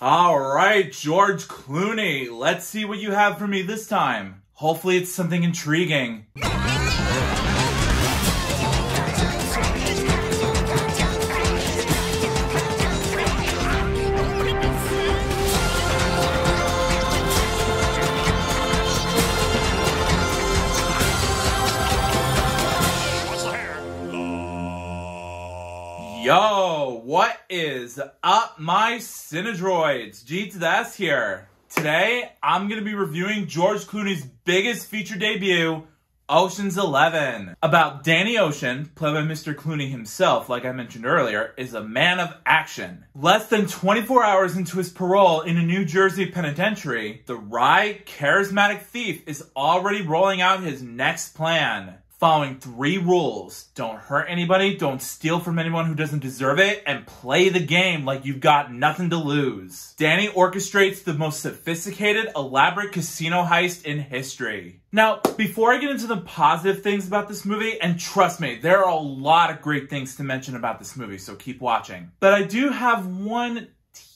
All right, George Clooney, let's see what you have for me this time. Hopefully, it's something intriguing. Yo, what is up, my Cinedroids? G to the S here. Today, I'm gonna be reviewing George Clooney's biggest feature debut, Ocean's Eleven. About Danny Ocean, played by Mr. Clooney himself, like I mentioned earlier, is a man of action. Less than 24 hours into his parole in a New Jersey penitentiary, the wry, charismatic thief is already rolling out his next plan following three rules. Don't hurt anybody, don't steal from anyone who doesn't deserve it, and play the game like you've got nothing to lose. Danny orchestrates the most sophisticated, elaborate casino heist in history. Now, before I get into the positive things about this movie, and trust me, there are a lot of great things to mention about this movie, so keep watching. But I do have one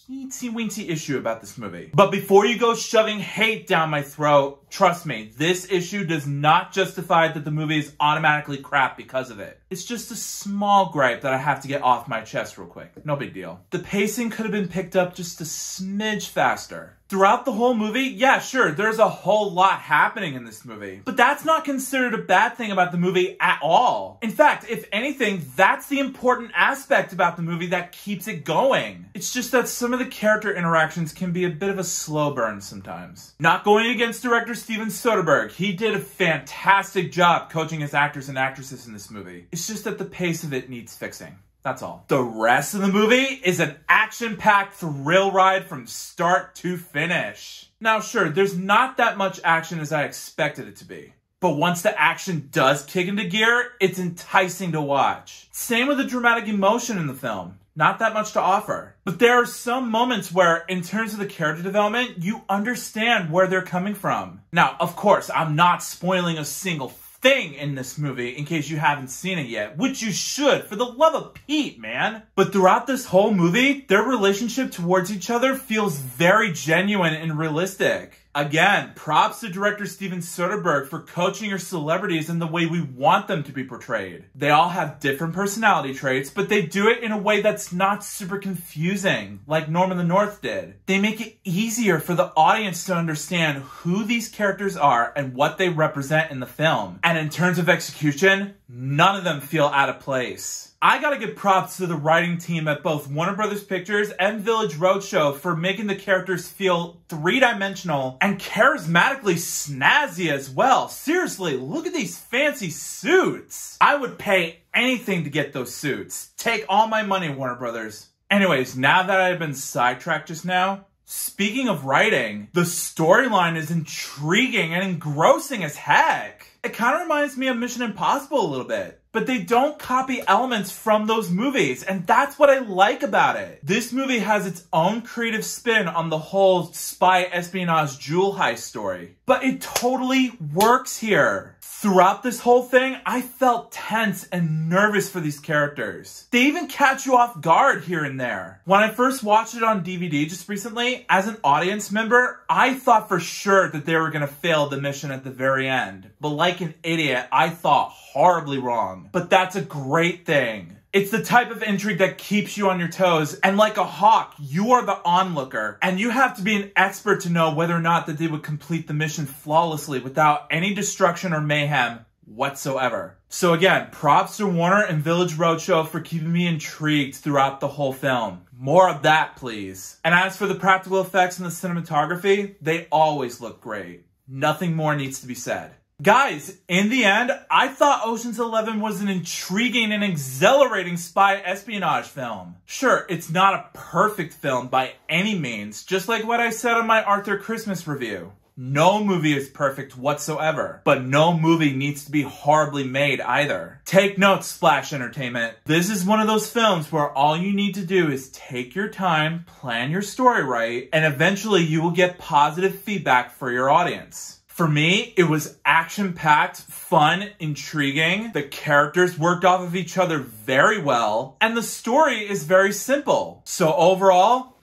teensy weensy issue about this movie. But before you go shoving hate down my throat, trust me, this issue does not justify that the movie is automatically crap because of it. It's just a small gripe that I have to get off my chest real quick. No big deal. The pacing could have been picked up just a smidge faster. Throughout the whole movie, yeah, sure, there's a whole lot happening in this movie. But that's not considered a bad thing about the movie at all. In fact, if anything, that's the important aspect about the movie that keeps it going. It's just that some of the character interactions can be a bit of a slow burn sometimes. Not going against director Steven Soderbergh, he did a fantastic job coaching his actors and actresses in this movie. It's just that the pace of it needs fixing. That's all. The rest of the movie is an action-packed thrill ride from start to finish. Now sure, there's not that much action as I expected it to be. But once the action does kick into gear, it's enticing to watch. Same with the dramatic emotion in the film. Not that much to offer. But there are some moments where, in terms of the character development, you understand where they're coming from. Now, of course, I'm not spoiling a single thing in this movie in case you haven't seen it yet, which you should, for the love of Pete, man. But throughout this whole movie, their relationship towards each other feels very genuine and realistic. Again, props to director Steven Soderbergh for coaching your celebrities in the way we want them to be portrayed. They all have different personality traits, but they do it in a way that's not super confusing, like Norm of the North did. They make it easier for the audience to understand who these characters are and what they represent in the film. And in terms of execution, none of them feel out of place. I gotta give props to the writing team at both Warner Brothers Pictures and Village Roadshow for making the characters feel three-dimensional and charismatically snazzy as well. Seriously, look at these fancy suits. I would pay anything to get those suits. Take all my money, Warner Brothers. Anyways, now that I've been sidetracked just now, Speaking of writing, the storyline is intriguing and engrossing as heck. It kind of reminds me of Mission Impossible a little bit but they don't copy elements from those movies. And that's what I like about it. This movie has its own creative spin on the whole spy espionage jewel heist story. But it totally works here. Throughout this whole thing, I felt tense and nervous for these characters. They even catch you off guard here and there. When I first watched it on DVD just recently, as an audience member, I thought for sure that they were gonna fail the mission at the very end. But like an idiot, I thought horribly wrong. But that's a great thing. It's the type of intrigue that keeps you on your toes, and like a hawk, you are the onlooker, and you have to be an expert to know whether or not that they would complete the mission flawlessly without any destruction or mayhem whatsoever. So again, props to Warner and Village Roadshow for keeping me intrigued throughout the whole film. More of that, please. And as for the practical effects and the cinematography, they always look great. Nothing more needs to be said. Guys, in the end, I thought Ocean's Eleven was an intriguing and exhilarating spy espionage film. Sure, it's not a perfect film by any means, just like what I said on my Arthur Christmas review. No movie is perfect whatsoever, but no movie needs to be horribly made either. Take notes, Splash Entertainment. This is one of those films where all you need to do is take your time, plan your story right, and eventually you will get positive feedback for your audience. For me, it was action packed, fun, intriguing. The characters worked off of each other very well, and the story is very simple. So overall,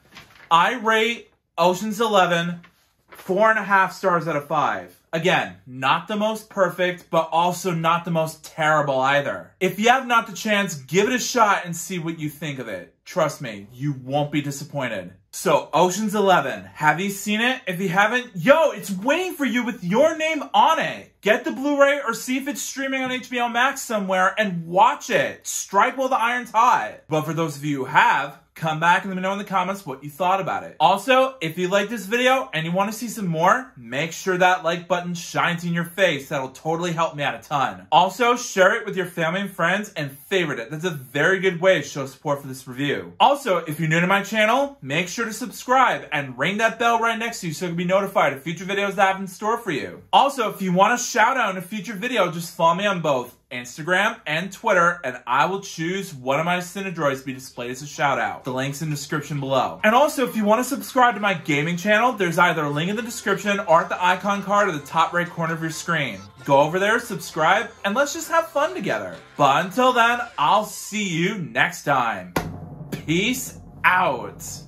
I rate Ocean's Eleven four and a half stars out of five. Again, not the most perfect, but also not the most terrible either. If you have not the chance, give it a shot and see what you think of it. Trust me, you won't be disappointed. So, Ocean's 11, have you seen it? If you haven't, yo, it's waiting for you with your name on it. Get the Blu-ray or see if it's streaming on HBO Max somewhere and watch it. Strike while the iron's hot. But for those of you who have, come back and let me know in the comments what you thought about it. Also, if you like this video and you want to see some more, make sure that like button shines in your face. That'll totally help me out a ton. Also, share it with your family and friends and favorite it. That's a very good way to show support for this review. Also, if you're new to my channel, make sure to subscribe and ring that bell right next to you so you can be notified of future videos that I have in store for you. Also, if you want a shout out in a future video, just follow me on both Instagram, and Twitter, and I will choose one of my Cinedroids to be displayed as a shout out. The link's in the description below. And also, if you want to subscribe to my gaming channel, there's either a link in the description or at the icon card at the top right corner of your screen. Go over there, subscribe, and let's just have fun together. But until then, I'll see you next time. Peace out.